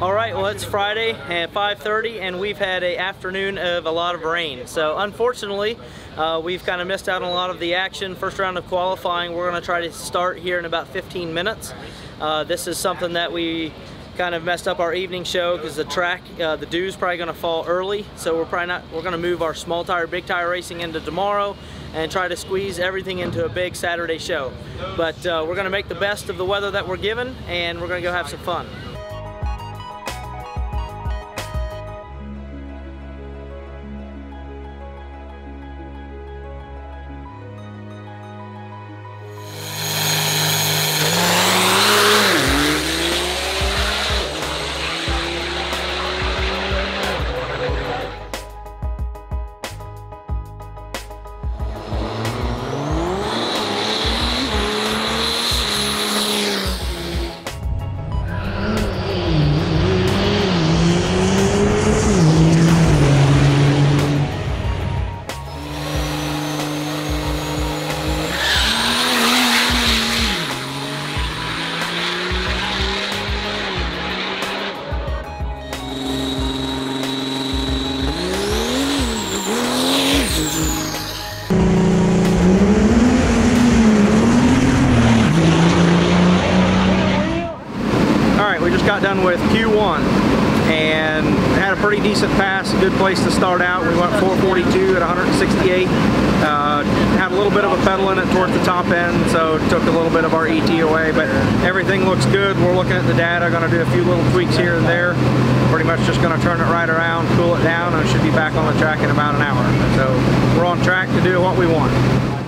All right, well it's Friday at 5.30 and we've had a afternoon of a lot of rain. So unfortunately, uh, we've kind of missed out on a lot of the action. First round of qualifying, we're gonna try to start here in about 15 minutes. Uh, this is something that we kind of messed up our evening show because the track, uh, the dew's probably gonna fall early. So we're probably not, we're gonna move our small tire, big tire racing into tomorrow and try to squeeze everything into a big Saturday show. But uh, we're gonna make the best of the weather that we're given and we're gonna go have some fun. A little bit of a pedal in it towards the top end, so it took a little bit of our ET away, but everything looks good. We're looking at the data, gonna do a few little tweaks here and there. Pretty much just gonna turn it right around, cool it down, and should be back on the track in about an hour. So we're on track to do what we want.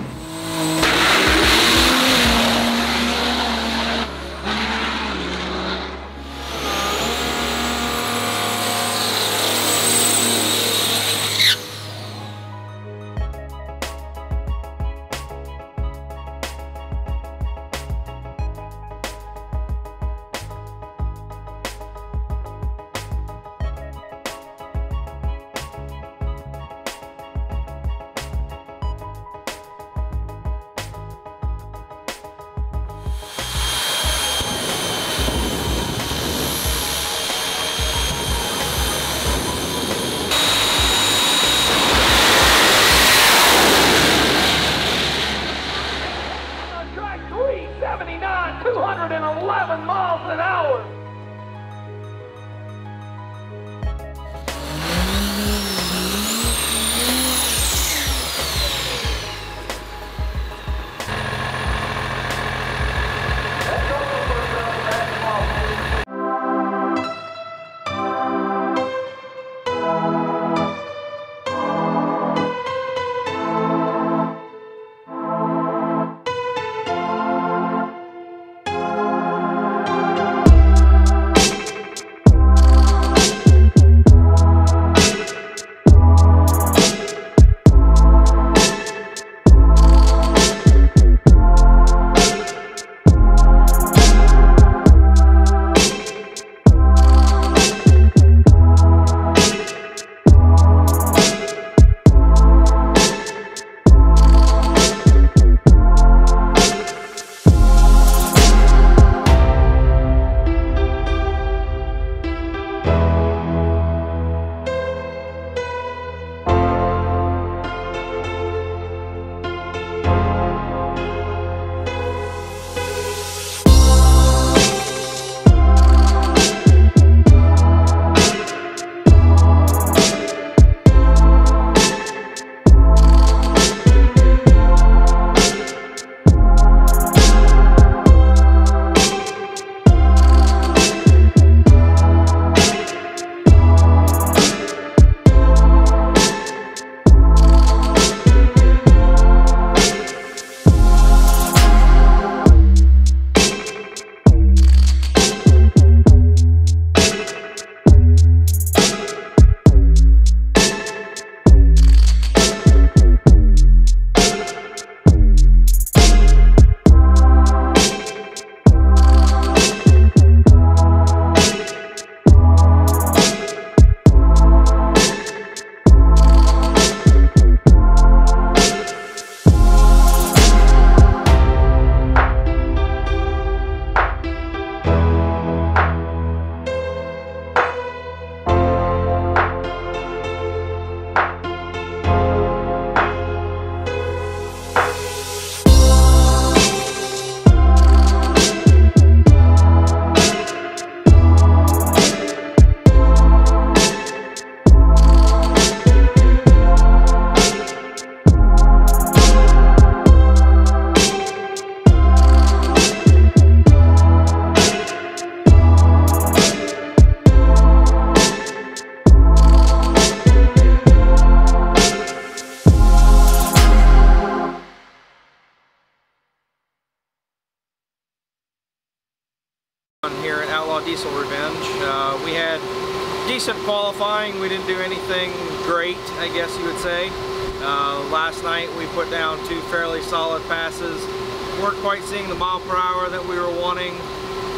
Passes. weren't quite seeing the mile per hour that we were wanting.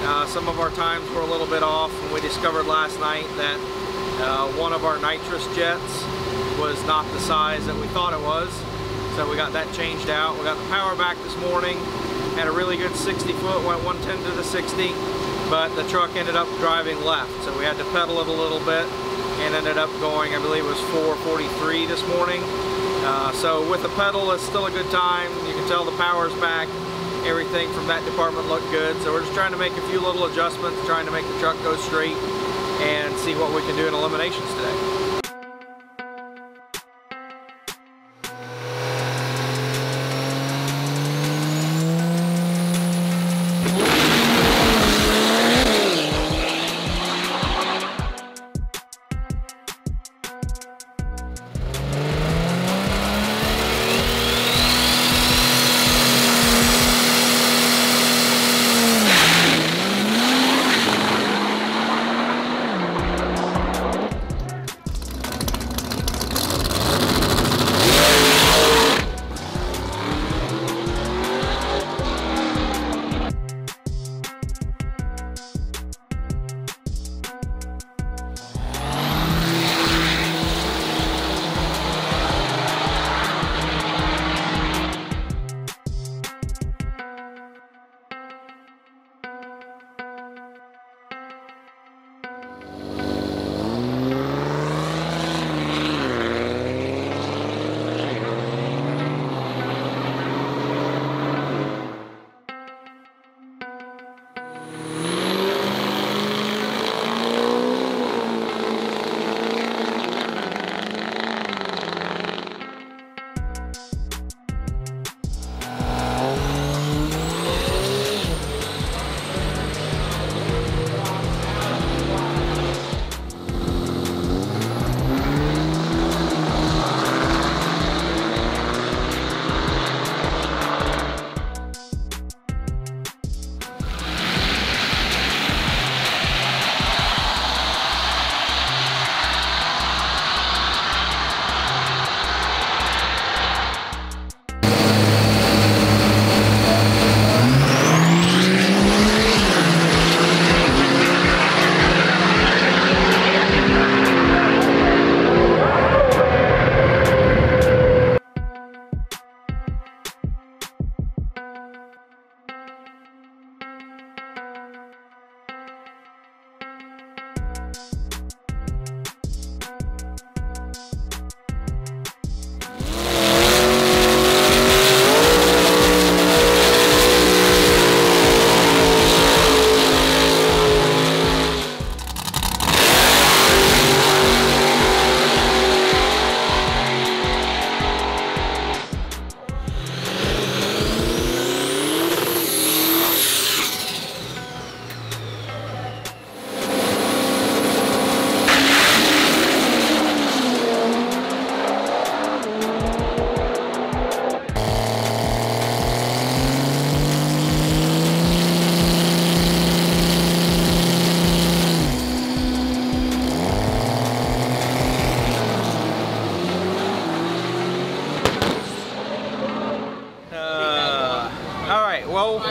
Uh, some of our times were a little bit off and we discovered last night that uh, one of our nitrous jets was not the size that we thought it was. So we got that changed out. We got the power back this morning. Had a really good 60 foot, went 110 to the 60, but the truck ended up driving left. So we had to pedal it a little bit and ended up going, I believe it was 443 this morning. Uh, so with the pedal, it's still a good time. You can tell the power's back. Everything from that department looked good. So we're just trying to make a few little adjustments, trying to make the truck go straight and see what we can do in eliminations today.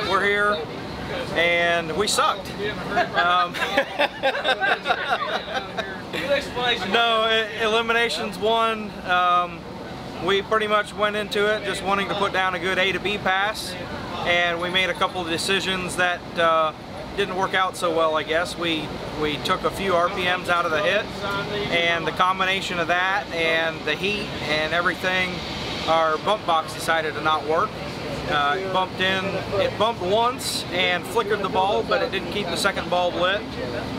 We're here, and we sucked. Um, no, eliminations one. Um, we pretty much went into it just wanting to put down a good A to B pass, and we made a couple of decisions that uh, didn't work out so well, I guess. We we took a few RPMs out of the hit, and the combination of that and the heat and everything, our bump box decided to not work. Uh, it bumped in, it bumped once and flickered the bulb, but it didn't keep the second bulb lit.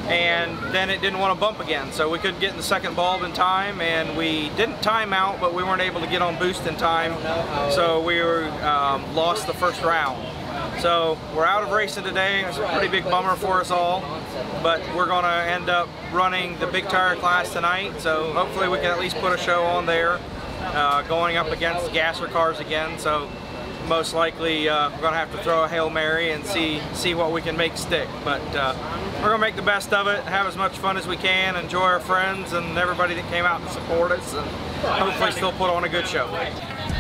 And then it didn't want to bump again. So we couldn't get in the second bulb in time and we didn't time out, but we weren't able to get on boost in time. So we were, um, lost the first round. So we're out of racing today. It's a pretty big bummer for us all, but we're going to end up running the big tire class tonight. So hopefully we can at least put a show on there, uh, going up against gasser cars again. So most likely uh, we're going to have to throw a Hail Mary and see see what we can make stick. But uh, we're going to make the best of it, have as much fun as we can, enjoy our friends and everybody that came out to support us, and hopefully still put on a good show.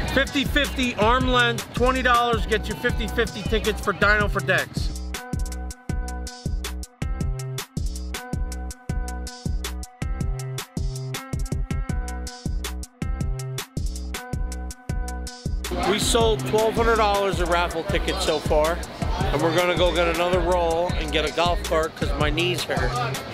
50-50 arm length, $20 gets you 50-50 tickets for Dino for Decks. We sold $1,200 of raffle tickets so far, and we're gonna go get another roll and get a golf cart because my knees hurt.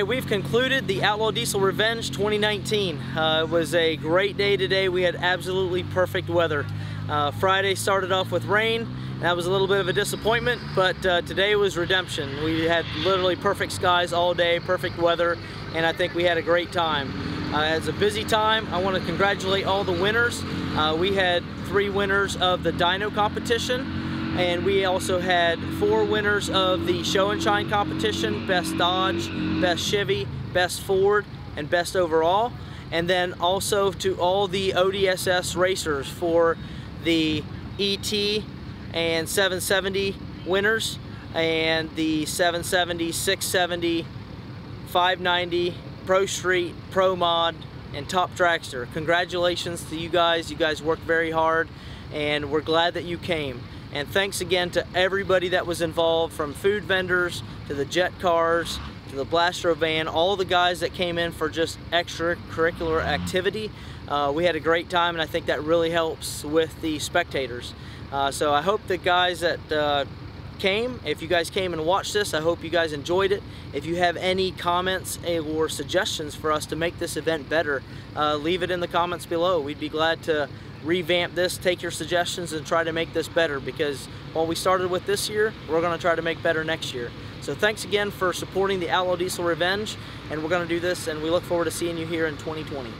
Okay, we've concluded the Outlaw Diesel Revenge 2019. Uh, it was a great day today. We had absolutely perfect weather. Uh, Friday started off with rain. That was a little bit of a disappointment, but uh, today was redemption. We had literally perfect skies all day, perfect weather, and I think we had a great time. Uh, it's a busy time. I want to congratulate all the winners. Uh, we had three winners of the dyno competition, and we also had four winners of the show and shine competition, best Dodge, best Chevy, best Ford, and best overall. And then also to all the ODSS racers for the ET and 770 winners and the 770, 670, 590, Pro Street, Pro Mod, and Top Dragster. Congratulations to you guys. You guys worked very hard and we're glad that you came. And thanks again to everybody that was involved from food vendors to the jet cars to the Blastro van, all the guys that came in for just extracurricular activity. Uh, we had a great time and I think that really helps with the spectators. Uh, so I hope the guys that uh, came, if you guys came and watched this, I hope you guys enjoyed it. If you have any comments or suggestions for us to make this event better, uh, leave it in the comments below. We'd be glad to revamp this, take your suggestions, and try to make this better because what we started with this year, we're going to try to make better next year. So thanks again for supporting the Outlaw Diesel Revenge, and we're going to do this, and we look forward to seeing you here in 2020.